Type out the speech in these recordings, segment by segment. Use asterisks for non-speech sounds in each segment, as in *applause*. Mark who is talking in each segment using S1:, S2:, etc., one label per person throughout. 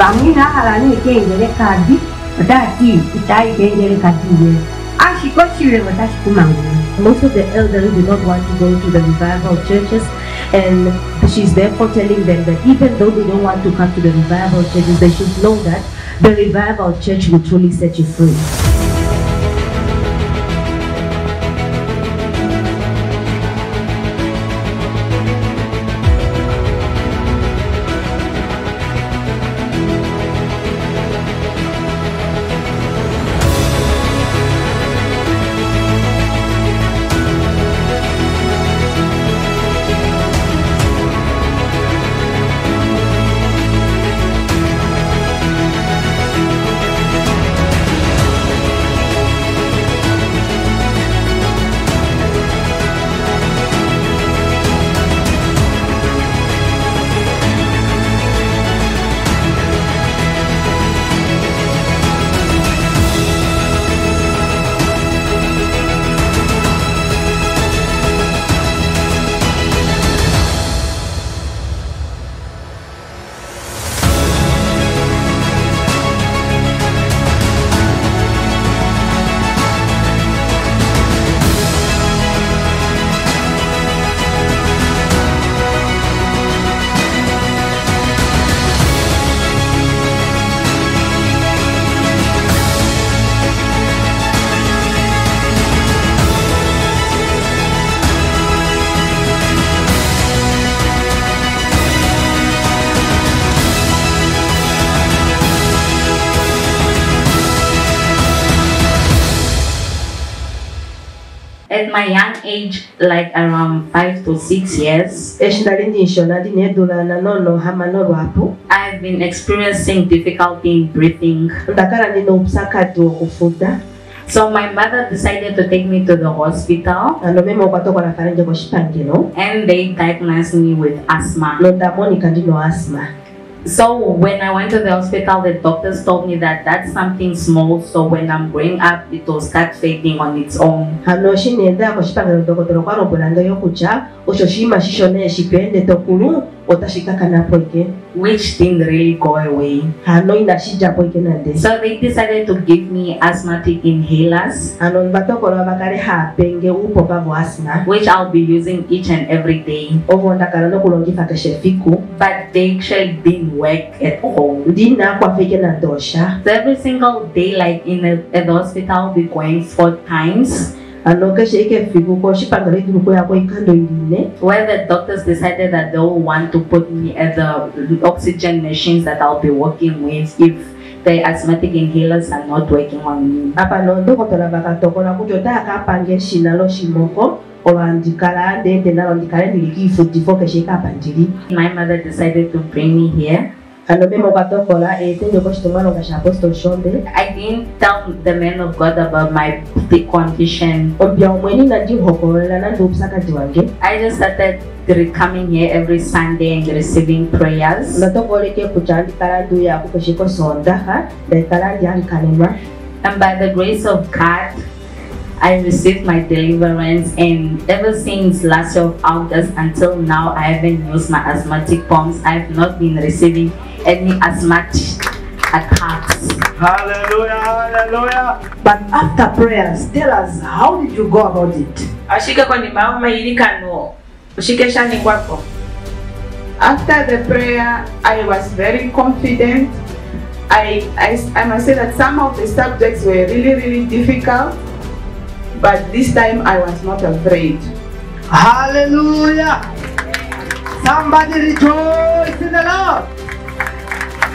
S1: vamwina ahalani ekengele kadi otati itayi kengele kadiye ashikoshile vatashikumangula
S2: Most of the elderly do not want to go to the revival churches, and she's therefore telling them that even though they don't want to come to the revival churches, they should know that the revival church will truly set you free.
S3: My young age, like around five to six years, I've been experiencing difficulty in breathing. So my mother decided to take me to the hospital and they diagnosed me with asthma. So when I went to the hospital, the doctors told me that that's something small. So when I'm growing up, it will start fading on its own.
S2: hano kutya osho tokulu ike
S3: which didn't really go away.
S2: hano inashijapo ike nande
S3: So they decided to give me asthmatic inhalers,
S2: hano batokola bakale hapenge upopa bwa asima
S3: which I'll be using each and every day.
S2: ovo ndakala nokulongifa keshe fiku
S3: But they actually didn't work at all.
S2: ndinakwafa ike nadosha
S3: So every single day, like in the, at the hospital, be going four times.
S2: Hano keshe ike fiku koshipangelo idulukuyako ikando iline
S3: Where the doctors decided that they will want to put me at the oxygen machines that I'll be working with if the asthmatic inhalers are not working on me.
S2: apano ndokotola bakatokola kuti otakapange eshina loshimoko olwandikala ndende nalo ndikale ndilikiifudifo keshe kapa ndili
S3: My mother decided to bring me here.
S2: Ano mema okwatokola etenje koshitumaloga sha apostol shombe
S3: I didn't tell the man of God about my the condition.
S2: ompya omweni nandihokolela nandi obusakati wange
S3: I just started coming here every Sunday and receiving prayers.
S2: natokoleke kutya ndikala nduyaku keshe kosondaha ndaikala ndyankanenwa
S3: And by the grace of God, I received my deliverance. And ever since last year of August until now, I haven't used my asthmatic pumps. I have not been receiving any asthmatic attacks.
S4: Hallelujah, hallelujah.
S5: But after prayers, tell us how did you go about it?
S6: ashike kwenye maombi kanuo. ushike shani kwako
S7: After the prayer, I was very confident. I, I, I must say that some of the subjects were really, really difficult, but this time I was not afraid.
S5: Hallelujah. Somebody rejoice in the Lord.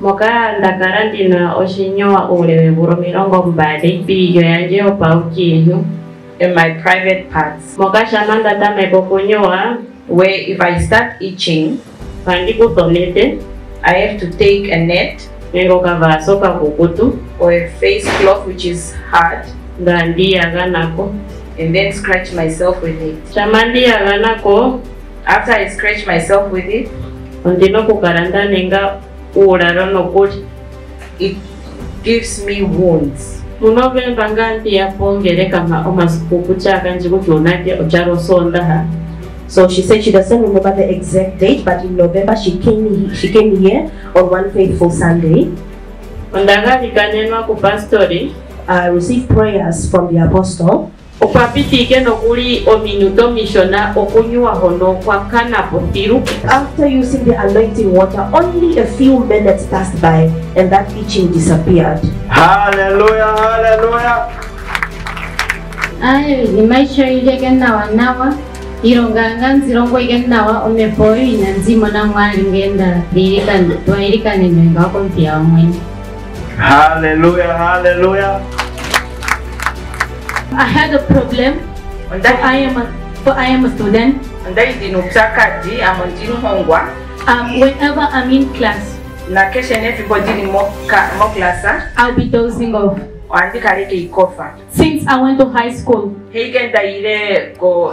S8: moka ndakala ndina oshinyowa uule wevuro milongo mbali piilyo yandje yopaukiintu
S6: in my private parts.
S8: Moka shama ndatameka okunyowa
S6: where if I start itching
S8: onete
S6: I have to take a net.
S8: Nengo okavaasa okakukutu
S6: or a face cloth which is hard.
S8: Nda ndiyaga nako.
S6: And then scratch myself with it.
S8: shama ndiyaga nako
S6: After I scratch myself with it,
S8: ondina okukalanda nenga uulalo nokuli
S6: it gives me wounds.
S8: munovemba nga ndiyapongereka omasukuku chaka njikuti unake ochalosondaha
S2: So she said she doesn't remember the exact date, but in November she came she came here on one faithful Sunday.
S8: ondakalikanenwa ku pastori
S2: I received prayers from the apostle.
S8: okwapitiike nokuli ominuta omishona okunyuwa hono kwa kanapo thilu
S2: after using the anointing water only a few minutes passed by and that teaching disappeared.
S4: Haleluya haleluya
S9: ayo imaisha yileke nawa. Nawa ilonga yanga nzilongo ike nawa omepo oyo inanzimona mwali ngeenda liilikanenenga wakompiya wamwene
S4: haleluya haleluya
S10: I had a problem. That, I am a, for I am a student. Um, whenever I'm in class,
S6: na keshe everybody ni mo moklasa
S10: I'll be dozing off.
S6: ikofa
S10: Since I went to high school,
S6: ko ko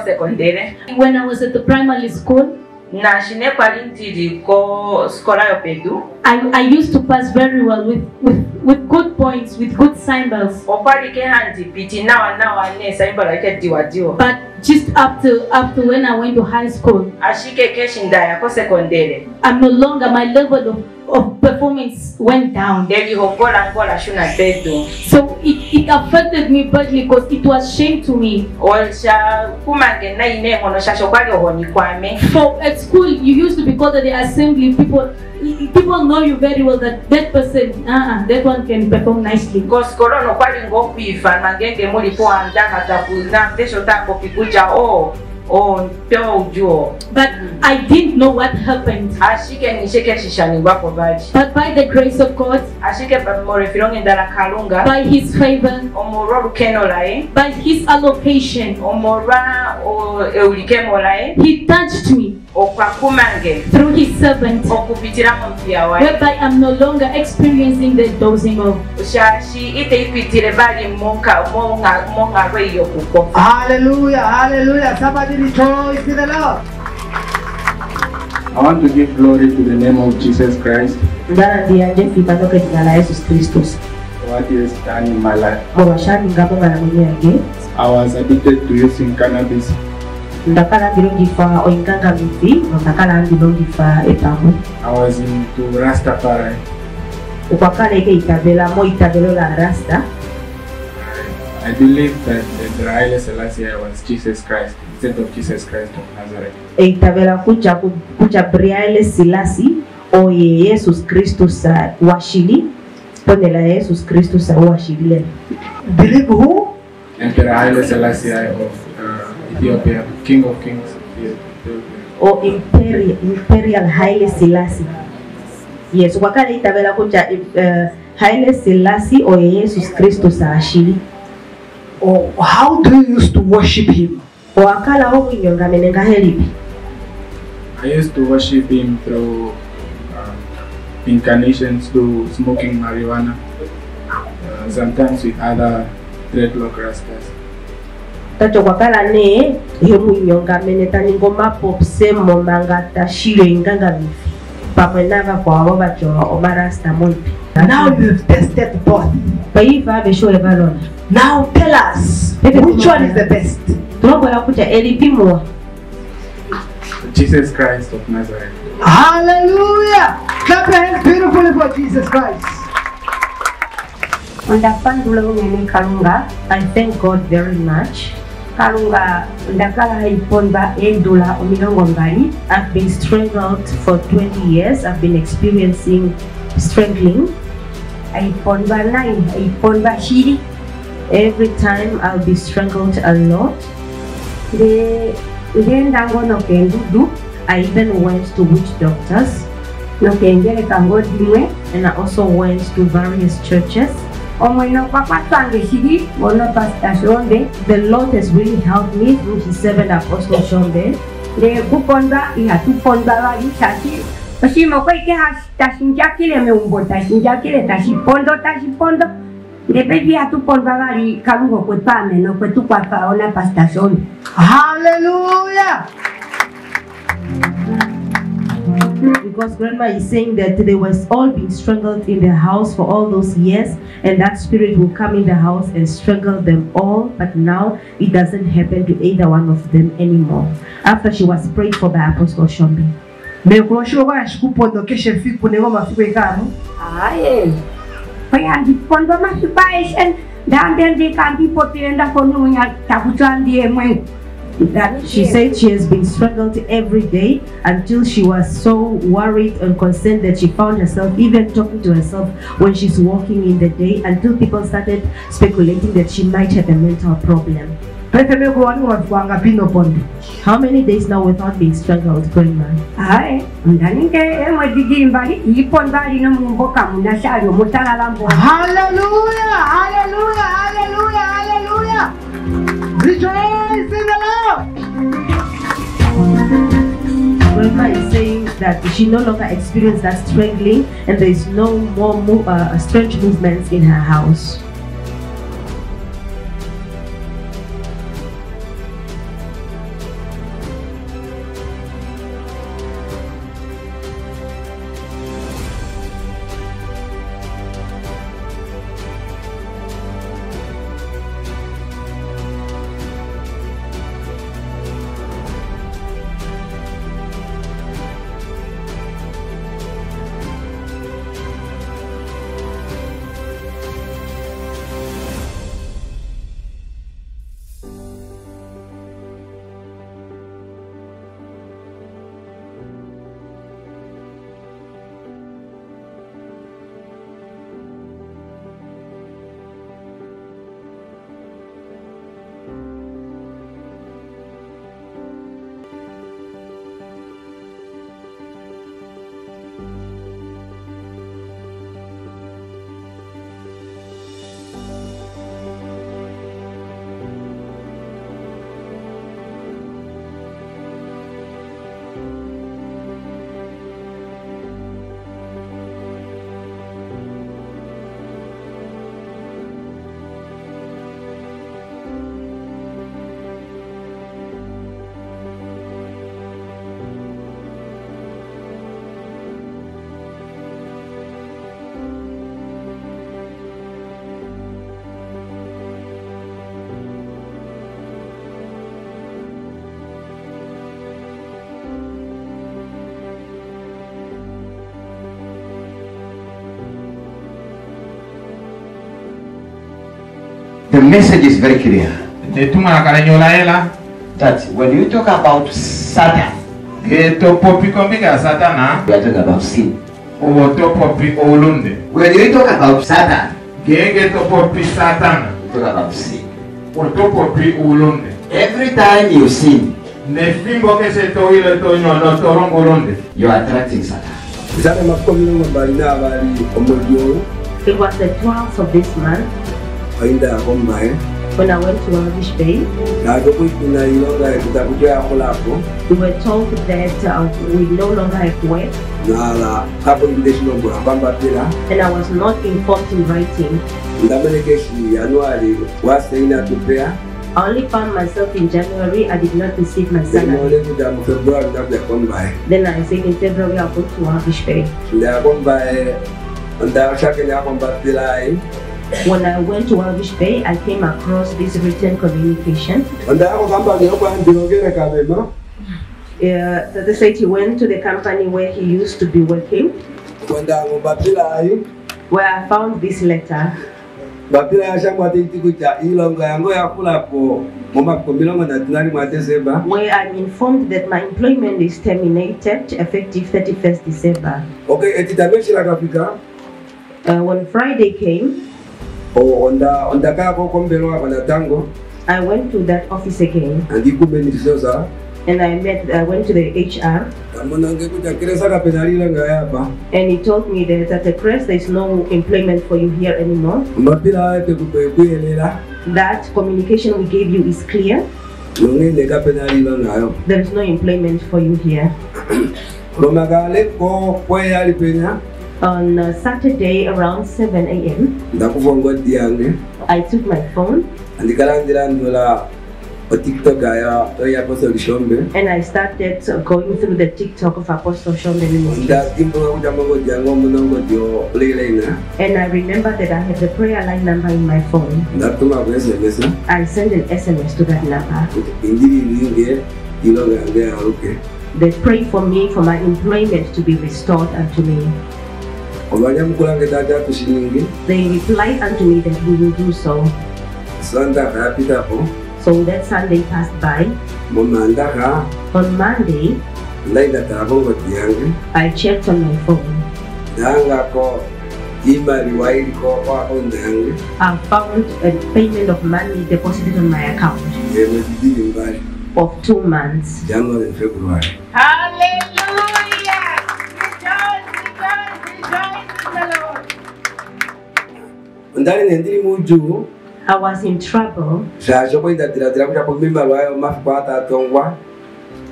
S6: sekondere
S10: when I was at the primary school,
S6: na xinekwali ndiri ko skola yo pedu
S10: I, I used to pass very well with, with, with good points, with good symbols.
S6: okwali ke handipiti nawa nawa ne saimbala ike diwadiwa
S10: But just up to up to when I went to high school,
S6: ashike ke xindaya ko sekondere
S10: I'm no longer my level of, of performance went down.
S6: elihongola ngola xuna pedu
S10: So it, it affected me badly because it was shame to me.
S6: xa kumange na ine ngono xaxo kwali ohoni kwame
S10: So at school, you used to be called at the assembly. People, people know you very well that that person, uh-uh, that one can perform nicely.
S6: kosikolo no kwali ngokwifa nangenge mulipo andaka takuna pesho tako pikuja o oh, o oh, mpyo ujuo.
S10: But I didn't know what happened.
S6: ashike nishike shishaningwako baji.
S10: But by the grace of God,
S6: ashike morefilonge ndala kalunga.
S10: by His favor,
S6: omolwa lukeno laye
S10: by His allocation,
S6: omolwa o- eulikemo laye
S10: He touched me through His servant,
S6: okupitira mu waye
S10: whereby I'm no longer experiencing the dozing off.
S6: shashi ite ipitire bali monka monga monga rweyo kuko
S5: Hallelujah, hallelujah. Somebody rejoice in the Lord.
S11: I want to give glory to the name of Jesus Christ
S2: Ndara ndianje fipanoke jina la Yesus Kristus.
S11: for what He has done in my life.
S2: Mwashaningamo maramunye yange.
S11: I was addicted to using cannabis.
S2: Ndakala ndilongifa oinganga ondakala ndakala ndilongifa epamu
S11: I was into Rastafari.
S2: ukwakala ike itabelamo itabelo la rasta
S11: I believe that the Haile Selassie was Jesus Christ instead of Jesus Christ of Nazareth.
S2: eitabela briaele silasi oye yesus kristus shili washili ponela yesus kristus wa shili
S5: Believe who?
S11: Emperor Haile Selassie of uh, Ethiopia, King of Kings Yeah. Oh,
S2: o imperial, imperial haile Selassie. yes ukwakala itabela kucha uh, haile Selassie oye Jesus Christo Saashiri. Oh,
S5: Or how do you used to worship him?
S2: owakala menenga helipi
S11: I used to worship him through uh, incarnations, through smoking marijuana, uh, sometimes with other dreadlock rastas.
S2: Tacho kwakala ne yomwinyongamene taningoma popse momanga tashilo inganga mifi pamwe navakwavo vacho omarasta moipi
S5: Now you've tested both.
S2: paiva veshowe valona
S5: Now tell us which one is the best?
S2: tulongola kucha elipimwa
S11: Jesus Christ of Nazareth.
S5: Hallelujah! Clap your hands beautifully for Jesus Christ.
S1: ondapandula unene kalunga
S2: i thank god very much
S1: kalunga ndakala haiponba endula omilongo mbali.
S2: I've been strangled for 20 years. I've been experiencing strangling.
S1: Aiponba nai aiponba shiri
S2: every time i'll be strangled a lot.
S1: Nokendudu
S2: i even went to witch doctors. And i also went to various churches
S1: Omoino Papatange Shigi, one of us Ashonde,
S2: the Lord has really helped me through his seven apostles Shonde.
S1: Le Kuponda, Ihatuponda, Ishashi, Oshimo pues Kweke has Tashinjakile, Mumbo, Tashinjakile, Tashipondo, Tashipondo. Le pedí a tu ponda y carugo, pues no
S5: pues fue tu pues, cuaca, una pastación. ¡Aleluya!
S2: Because grandma is saying that they was all being strangled in the house for all those years, and that spirit will come in the house and strangle them all. But now it doesn't happen to either one of them anymore. After she was prayed for by Apostle Shoombe.
S5: Mekuloshiro kwa shikupondo fiku nego mafiku ikamu.
S1: aye kwayandipondwa masipaishen ndandendikandipotenda konunya takutwandie mwengu
S2: She said she has been strangled every day until she was so worried and concerned that she found herself even talking to herself when she's walking in the day until people started speculating that she might have a mental problem.
S5: Pepe mekuwani wafikwanga pino pondo.
S2: How many days now without being strangled, Grandma?
S1: aye ndaninge emwe eh, didimbali iponda lino mumboka munashalyo mutalala mbo
S5: Hallelujah. Hallelujah. Hallelujah. Hallelujah. Rejoice Lord.
S2: Is saying that she no longer experienced that strangling and there is no more mo- uh, strange movements in her house.
S12: The message is very clear.
S13: Netuma akalanyola hela.
S12: That when you talk about Satan,
S13: topopi kombiga satana
S12: we are talking about sin.
S13: owo topopi olunde.
S12: When you talk about Satan,
S13: gege topopi satana
S12: we talk about sin.
S13: o topopi ulunde
S12: Every time you sin,
S13: ne fimbo kese toile tonyono torongo ulunde
S12: you are attracting Satan.
S14: Zana makumi mirongo mbali n'abali omulyo
S2: It was the 12th of this month
S14: ayinda akomaye
S2: when I went to Walvis Bay.
S14: naga okwifuna ilonga ekitabu kyoyakolako
S2: We were told that uh, we no longer have work
S14: nala kapo invitation ogula kwambatira
S2: and I was not informed in writing.
S14: ndamenekeshi januari wasaina tupea
S2: I only found myself in January. I did not receive my salary.
S14: nemole kuja mu februari ndakuja kombaye
S2: Then I said in February I'll go to Walvis Bay.
S14: Ndakombaye ndashake nyakombatirayi
S2: When I went to Walvis Bay, I came across this written communication.
S14: ondako kambani okwandilogere kabema
S2: Uh, that they said he went to the company where he used to be working, where I found this letter.
S14: mbapira yashangwate itiku cha ilonga yango yakulapo mu makumi milongo ndatu nali mwa desemba
S2: where I'm informed that my employment is terminated effective 31st December.
S14: okay
S2: Uh, when Friday came, Oh,
S14: onda ondakako kombelo apa natango
S2: I went to that office again.
S14: Andikubenitisosa
S2: and I met, I went to the HR
S14: amonange kuja kiresaka penalilanga yapa
S2: and he told me that at the crest there is no employment for you here anymore.
S14: mapira ape kuyelela
S2: That communication we gave you is clear.
S14: nong'ene ka pena lilo nayo
S2: There is no employment for you here.
S14: Romagale ko kweyali penya
S2: On uh, Saturday around 7 a.m.,
S14: ndakuvongo
S2: I took my phone
S14: ndola o tiktok aya oya apostoli shombe
S2: and I started uh, going through the TikTok of Apostle Shoombe Ministries.
S14: ndakimbola kuja mongo diange omunongo dio uleileina
S2: And I remember that I had the prayer line number in my phone.
S14: ndatuma ku sms
S2: I sent an SMS to that number.
S14: indililinge ilonga yange yaruke
S2: They prayed for me for my employment to be restored unto me.
S14: Omanya mukulange tata tushiningi
S2: They replied unto me that we will do so.
S14: sondaka yapitapo
S2: So that Sunday passed by.
S14: momandaka
S2: On Monday,
S14: ndaidatavongo diange eh?
S2: I checked on my phone.
S14: ndangako imaliwa iliko kwakonda yange
S2: I found a payment of money deposited on my account
S14: emwezi dili mbali
S2: of two months.
S14: january and february
S6: Hallelujah!
S14: Ndali nendili muju
S2: I was in trouble.
S14: Zvazvo koindatiratira kuti apo mimbalwa ayo mafukwata atongwa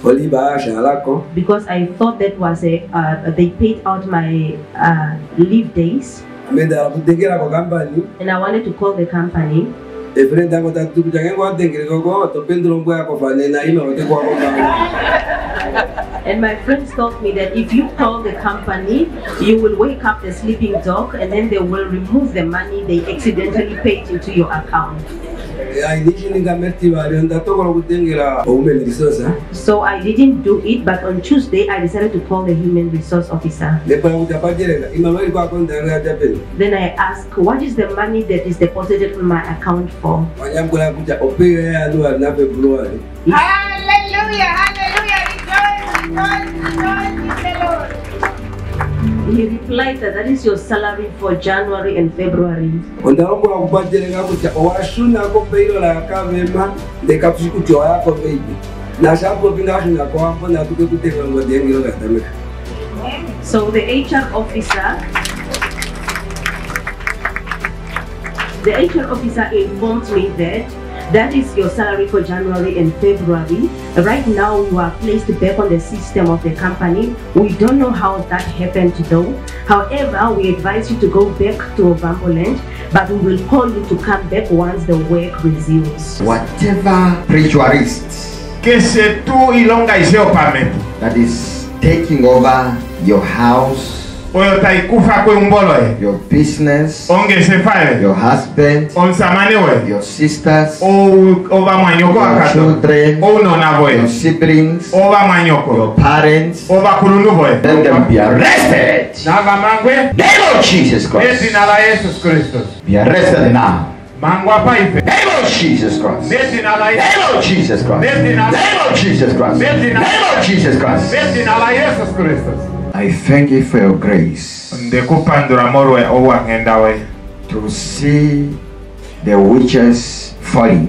S14: oliba ashalako
S2: because I thought that was a uh, they paid out my uh, leave days.
S14: Mendala kutengera kwa kambani
S2: and I wanted to call the company *laughs* and my friends told me that if you call the company you will wake up the sleeping dog and then they will remove the money they accidentally paid into your account.
S14: Ainishiningamertivalio ndatokola kutengera women resource
S2: so I didn't do it but on Tuesday I decided to call the human resource officer.
S14: Nepala kuti apajereka imalwa ili kwakonda yange yatapeni
S2: then I asked what is the money that is deposited on my account for?
S14: Wanyamkula kuti opeyo yajanuary na february
S6: Hallelujah, hallelujah.
S2: He replied that that is your salary for January and February.
S14: ondalombola kupajereka kuti owashunako peilola yakavema ndekafushi kuti wayako veibi nashapopinga ashunako wambo natuke kutenga ngodengero katameka
S2: So the HR officer, the HR officer informed me that that is your salary for January and February. Right now you are placed back on the system of the company. We don't know how that happened though. However, we advise you to go back to Ovamboland, but we will call you to come back once the work resumes.
S12: Whatever ritualist
S13: que se tu ilonga iseo pamento
S12: that is taking over your house,
S13: oyo taikufa e
S12: your business, your husband,
S13: onsamane we
S12: your sisters,
S13: o ova mwanyoko
S12: your
S13: akato
S12: children,
S13: o unona
S12: your siblings,
S13: ova mwanyoko
S12: your parents,
S13: ova kulundu voe
S12: let them be arrested.
S13: nava mangwe
S12: Name of Jesus Christ.
S13: nezina la yesus kristus
S12: Be arrested now. Name of Jesus Christ. Name of Jesus Christ. Name of Jesus Christ. Name of Jesus Christ. I thank you for your grace
S13: ndekupandura morwe owang'enda we
S12: to see the witches falling.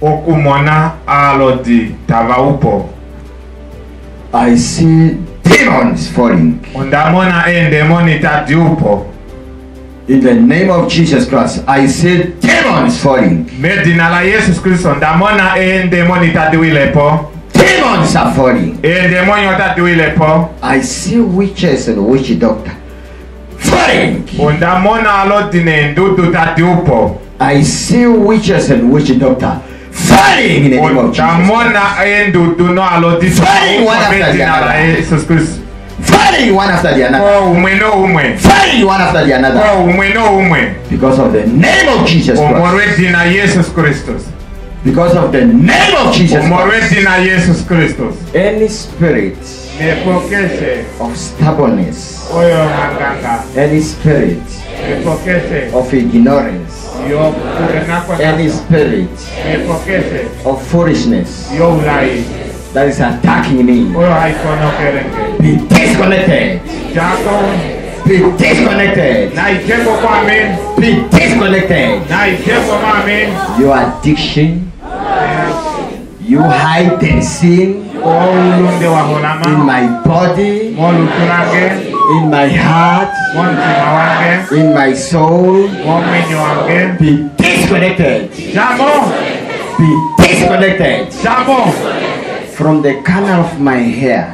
S13: okumona alodi tava upo
S12: I see demons falling.
S13: ondamona endemoni tadi upo
S12: In the name of Jesus Christ, I see demons falling.
S13: medina la yesus kristo ndamona endemoni tadi wilepo
S12: Demons are falling.
S13: endemonyo tadi wilepo
S12: I see witches and witch doctor falling.
S13: undamona
S12: I see witches and witch doctor falling in the name of Jesus.
S13: undamona endudu no
S12: Falling one after the other. Falling one after the another.
S13: Oh, umwe no umwe
S12: Falling one after the
S13: another.
S12: another.
S13: umwe no umwe
S12: Because of the name of Jesus Christ.
S13: yesus kristus
S12: Because of the name of Jesus Christ.
S13: dina yesus kristus
S12: Any spirit of stubbornness, any spirit of ignorance, any spirit of foolishness that is attacking me,
S13: oyo haikono kerenge
S12: be disconnected. Be disconnected.
S13: na ijeko kwa
S12: Be disconnected.
S13: na ijeko ma amen.
S12: Your addiction, you hide
S13: the sin
S12: in my body, in my heart, in my soul. Be disconnected. Be disconnected from the corner of my hair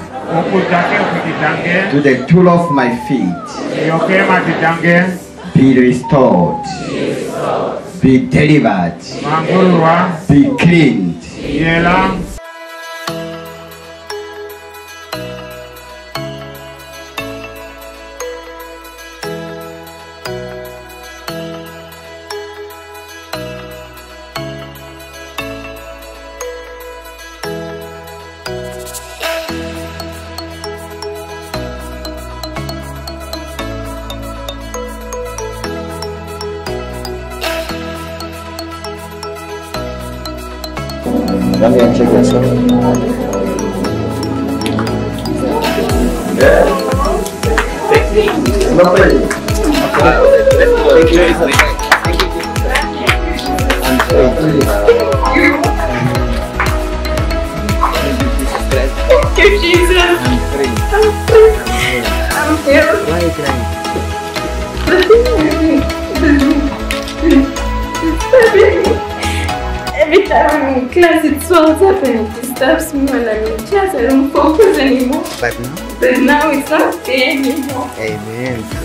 S12: to the tool of my feet. Be restored. Be delivered. Be cleaned.
S13: Yela
S12: Let me check this
S9: Thank you, Jesus. I'm free. I'm here.
S15: Why you crying?
S9: Every time I'm in class, it swells up and it disturbs me when I'm in class. I don't focus anymore.
S15: But now?
S9: But now it's not there anymore.
S15: Amen.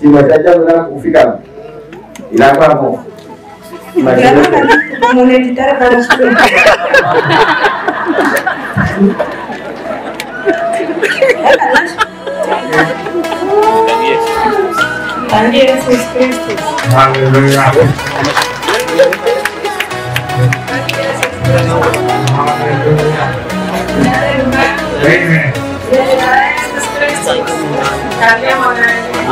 S12: Si me está echando una justificada. Y la vamos. Como necesitar para los
S9: También es Cristo.
S13: Aleluya. Aleluya. Amén.
S9: Jesús Cristo.
S13: También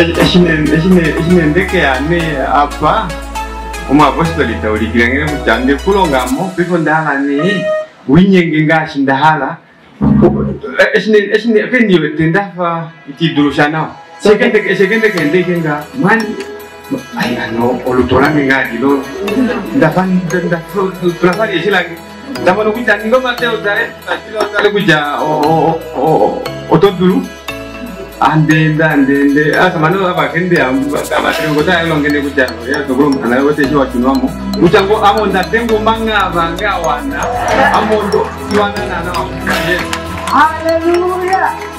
S4: 애시는 애시는 애시는 내게 안내 아빠 엄마 아버지들 있다 우리 기량이는 안내 불어가 뭐 비폰다 하나니 우인 얘기인가 하신다 하나 애시는 애시는 팬이 된다 파 이티 두루샤나 세컨드 세컨드 캔데 캔가 만 ay ano olutoran nga dilo dapan denda berapa dia sih lagi dapat nunggu jangan gue mati udah eh tadi lo kali gue jauh oh oh oh oh dulu andenda ndende asa ah, maneno apa kende amatengo ta yalo ngende kujango. Ya tokolo mkana yo te jiwa kinwamo mujango amo ndatengo manga manga wana. Amo ndo kiwana na na
S5: Hallelujah!